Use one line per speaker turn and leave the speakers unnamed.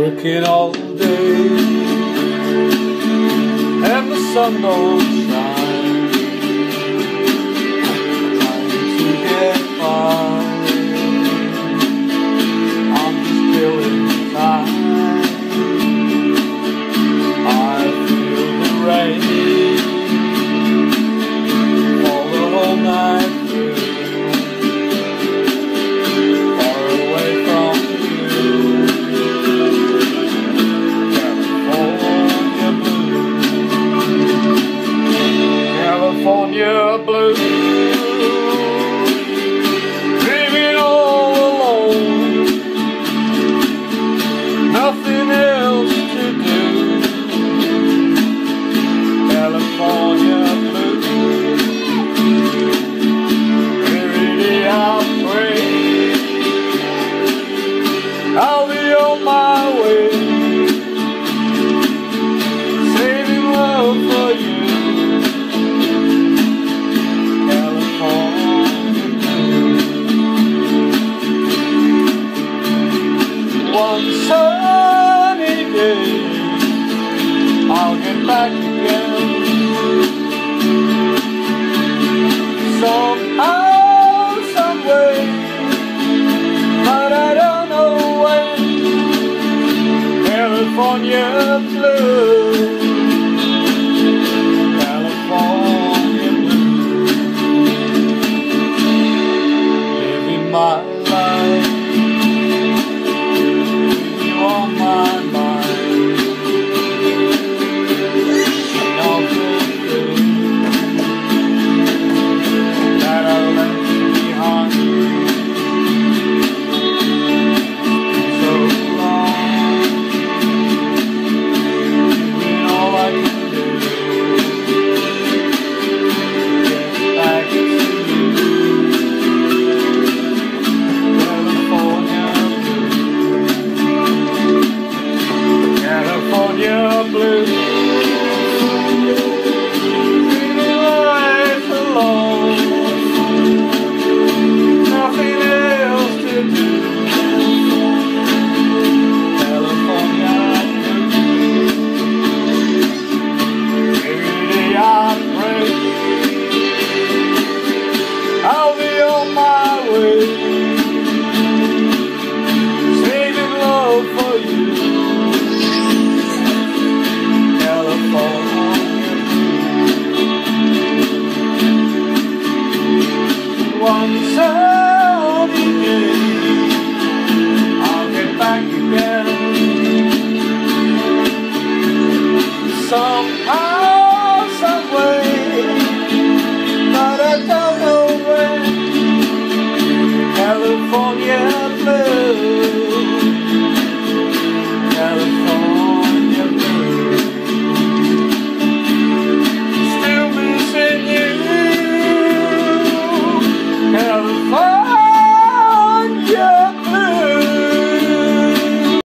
working all day and the sun don't shine. I'm trying to get by. nothing else. sunny day, I'll get back again. Somehow. California blue. somehow, some way, but I don't know where. California blue.